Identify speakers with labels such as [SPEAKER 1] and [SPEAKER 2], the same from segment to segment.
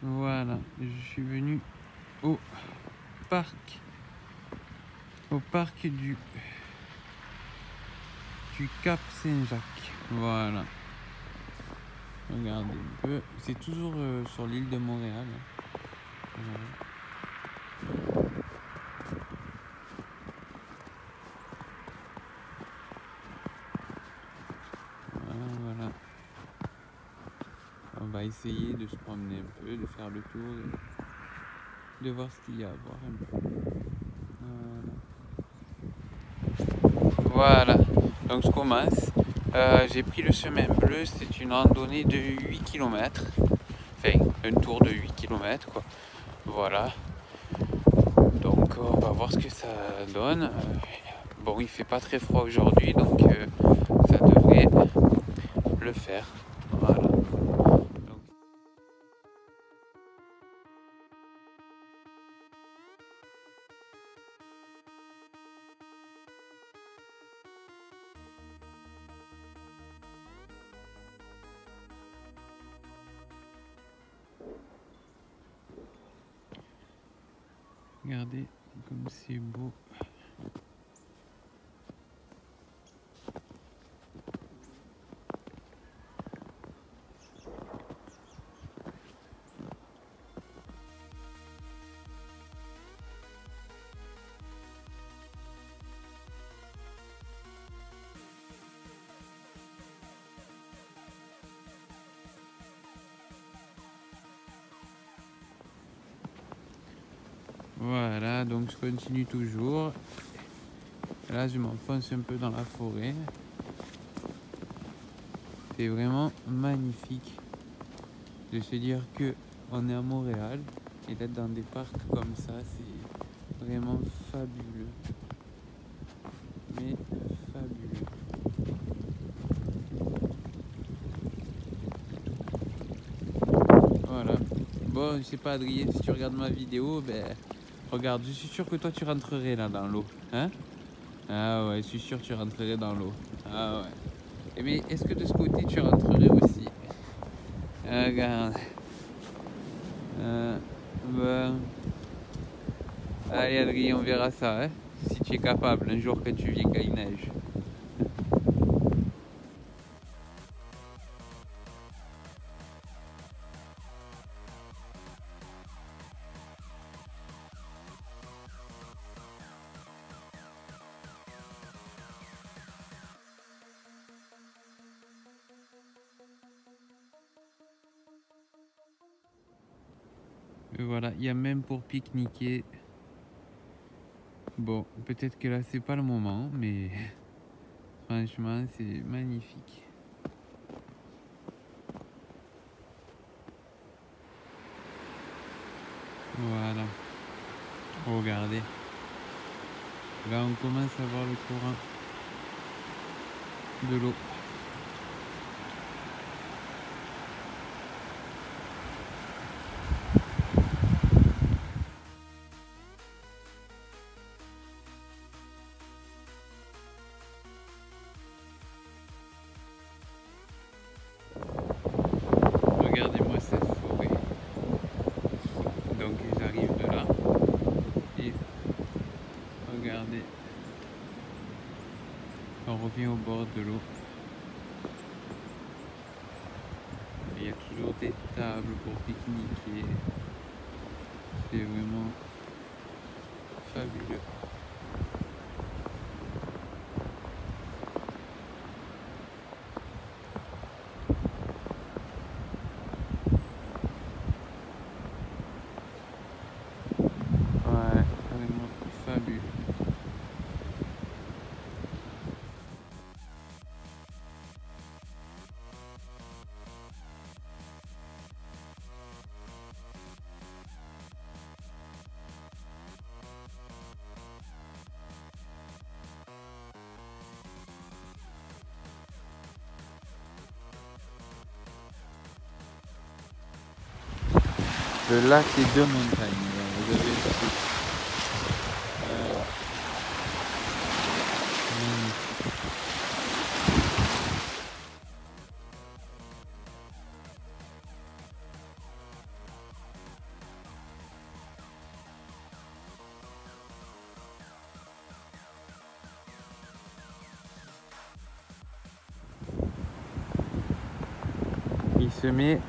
[SPEAKER 1] Voilà, je suis venu au parc, au parc du, du Cap Saint-Jacques. Voilà. Regardez un peu, c'est toujours euh, sur l'île de Montréal. Voilà. Voilà, voilà. On va essayer de se promener un peu, de faire le tour, de, voir ce qu'il y a à voir un peu. Voilà. Voilà. Donc je commence. Euh, J'ai pris le chemin bleu, c'est une randonnée de 8 km. Enfin, un tour de 8 km quoi. Voilà. Donc on va voir ce que ça donne. Euh, bon, il fait pas très froid aujourd'hui, donc euh, ça devrait le faire. Voilà. Regardez comme c'est beau. Voilà, donc je continue toujours. Là, je m'enfonce un peu dans la forêt. C'est vraiment magnifique de se dire que on est à Montréal et d'être dans des parcs comme ça, c'est vraiment fabuleux. Mais fabuleux. Voilà. Bon, je sais pas, Adrien, si tu regardes ma vidéo, ben, regarde, je suis sûr que toi, tu rentrerais là dans l'eau. Hein? Ah ouais, je suis sûr que tu rentrerais dans l'eau. Ah ouais. Et mais est-ce que de ce côté, tu rentrerais aussi? Regarde. Ben. Allez, Adrien, on verra ça, hein? Si tu es capable, un jour que tu viens quand il neige. Voilà, il y a même pour pique-niquer. Bon, peut-être que là c'est pas le moment, mais franchement c'est magnifique. Voilà. Regardez. Là on commence à voir le courant de l'eau. Regardez-moi cette forêt. Donc j'arrive de là. Et regardez. On revient au bord de l'eau. Il y a toujours des tables pour pique-niquer. C'est vraiment fabuleux. Le lac et de montagne. Il se met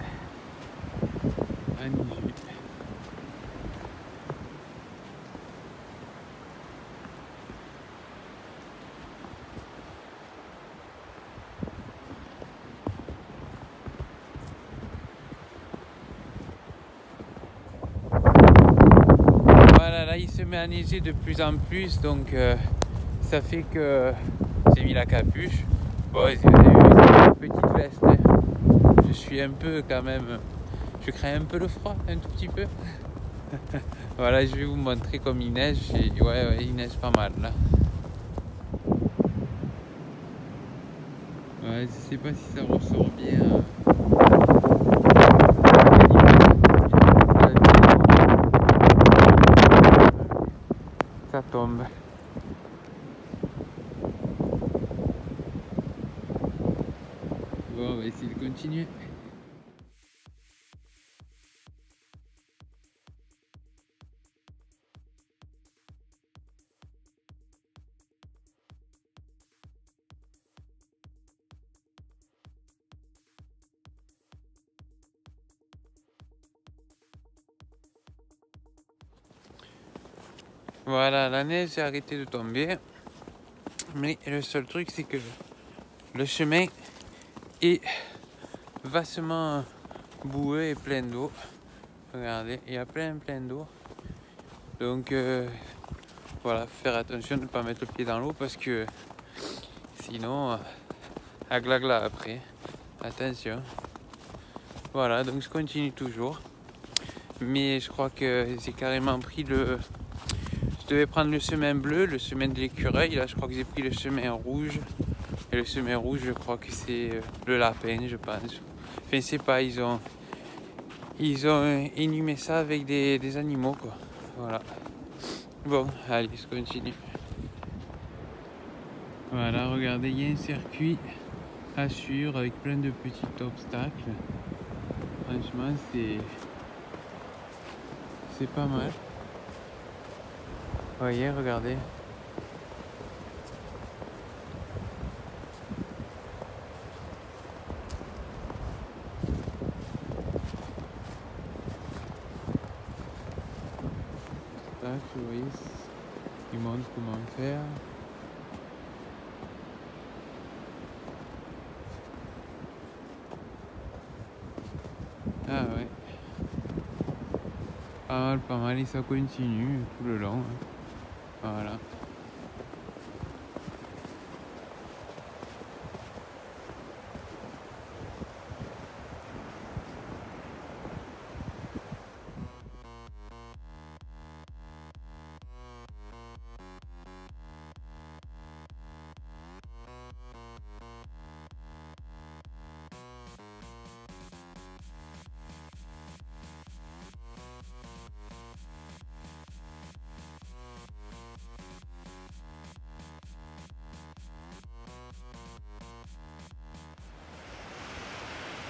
[SPEAKER 1] à neiger de plus en plus, donc euh, ça fait que j'ai mis la capuche. Bon, j'ai une petite veste. Je suis un peu quand même. Je crains un peu le froid, un tout petit peu. voilà, je vais vous montrer comme il neige. Et ouais, ouais, il neige pas mal là. Je sais pas si ça ressort bien. Bon, on va essayer de continuer. Voilà, la neige a arrêté de tomber. Mais le seul truc, c'est que le chemin est vastement boueux et plein d'eau. Regardez, il y a plein plein d'eau. Donc euh, voilà, faire attention de ne pas mettre le pied dans l'eau parce que sinon, euh, à glagla après. Attention. Voilà, donc je continue toujours. Mais je crois que j'ai carrément pris le. Je devais prendre le chemin bleu, le chemin de l'écureuil. Là, je crois que j'ai pris le chemin rouge. Et le chemin rouge, je crois que c'est euh, le lapin, je pense. Enfin, sais pas, ils ont. Ils ont euh, inhumé ça avec des, des animaux, quoi. Voilà. Bon, allez, je continue. Voilà, regardez, il y a un circuit à suivre avec plein de petits obstacles. Franchement, c'est. C'est pas mal. Voyez, regardez. Tac, vous voyez, ils montrent comment faire. Ah ouais. Pas mal, pas mal, et ça continue tout le long. hein. Voilà.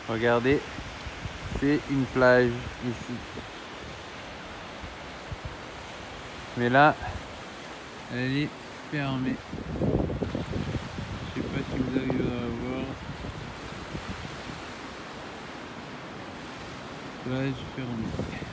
[SPEAKER 1] Regardez, c'est une plage ici. Mais là, elle est fermée. Je sais pas si vous arrivez à voir. Plage fermée.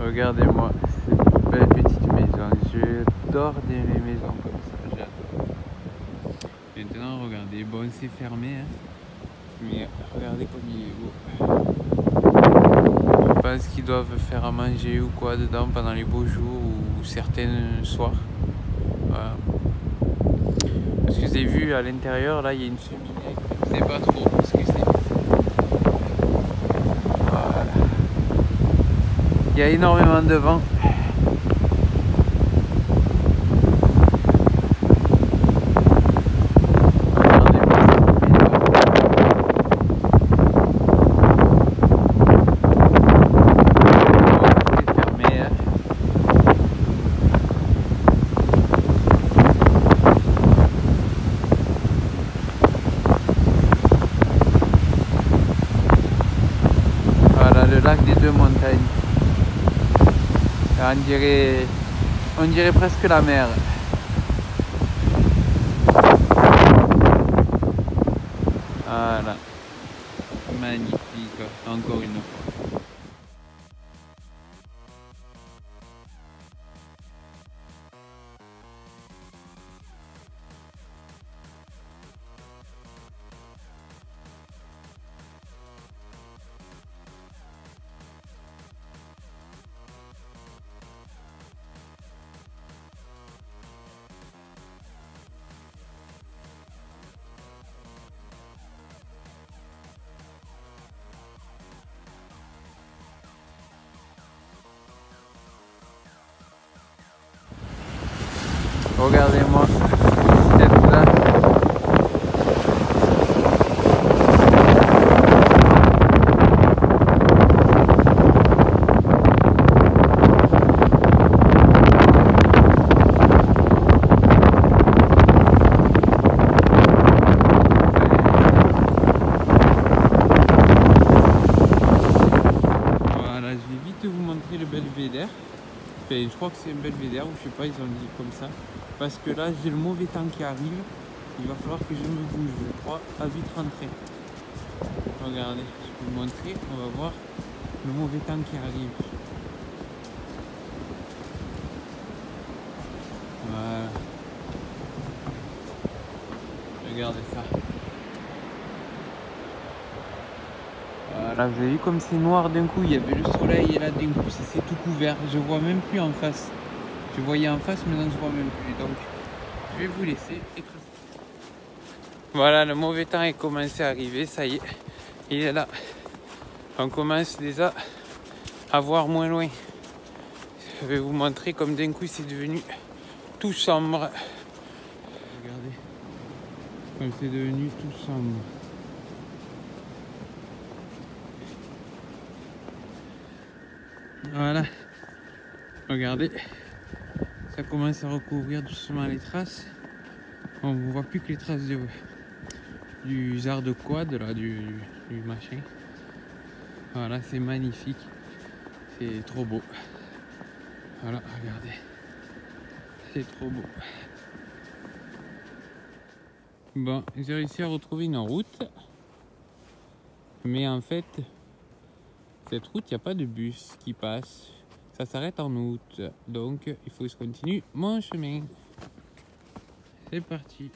[SPEAKER 1] Regardez-moi cette belle petite maison. J'adore des maisons comme ça. J'adore. Maintenant, regardez. Bon, c'est fermé. hein. Mais regardez comme il est beau. Je pense qu'ils doivent faire à manger ou quoi dedans pendant les beaux jours ou certains soirs. Voilà. Parce que j'ai vu à l'intérieur, là, il y a une cheminée. Je sais pas trop que c'est. Voilà. Il y a énormément de vent. On dirait, on dirait presque la mer. Voilà. Magnifique, encore une fois. Regardez-moi cette là. Voilà, je vais vite vous montrer le belvédère. Je crois que c'est un belvédère ou je sais pas, ils ont dit comme ça. Parce que là, j'ai le mauvais temps qui arrive. Il va falloir que je me bouge, je crois, à vite rentrer. Regardez, je vais vous montrer, on va voir le mauvais temps qui arrive. Voilà. Regardez ça. Voilà, vous avez vu comme c'est noir d'un coup, il y avait le soleil et là d'un coup c'est tout couvert. Je vois même plus en face. Je voyais en face, maintenant je vois même plus. Donc je vais vous laisser écraser. Voilà, le mauvais temps est commencé à arriver, ça y est, il est là. On commence déjà à voir moins loin. Je vais vous montrer comme d'un coup c'est devenu tout sombre. Regardez, comme c'est devenu tout sombre. Voilà. Regardez. Ça commence à recouvrir doucement les traces. On ne voit plus que les traces de, du zard de quad, là, du, du machin. Voilà, c'est magnifique. C'est trop beau. Voilà, regardez. C'est trop beau. Bon, j'ai réussi à retrouver une route. Mais en fait, cette route, il n'y a pas de bus qui passe. Ça s'arrête en août. Donc, il faut que je continue mon chemin. C'est parti.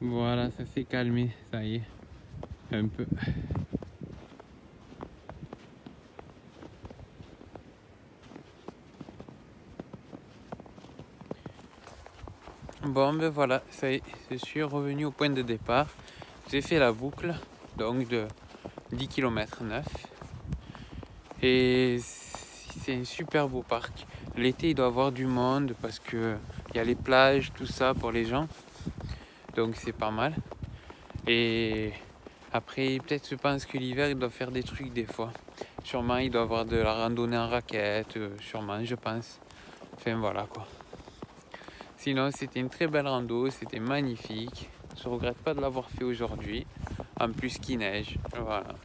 [SPEAKER 1] Voilà, ça s'est calmé, ça y est, un peu. Bon, ben voilà, ça y est, je suis revenu au point de départ. J'ai fait la boucle, donc de 10 km 9. Et c'est un super beau parc. L'été, il doit avoir du monde parce que il y a les plages, tout ça pour les gens. Donc c'est pas mal. Et après, peut-être je pense que l'hiver, il doit faire des trucs des fois. Sûrement, il doit avoir de la randonnée en raquette, euh, sûrement, je pense. Enfin voilà quoi. Sinon, c'était une très belle rando, c'était magnifique. Je regrette pas de l'avoir fait aujourd'hui. En plus qu'il neige. Voilà.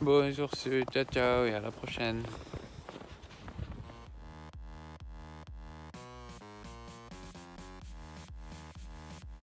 [SPEAKER 1] Bon, sur ce, ciao ciao et à la prochaine.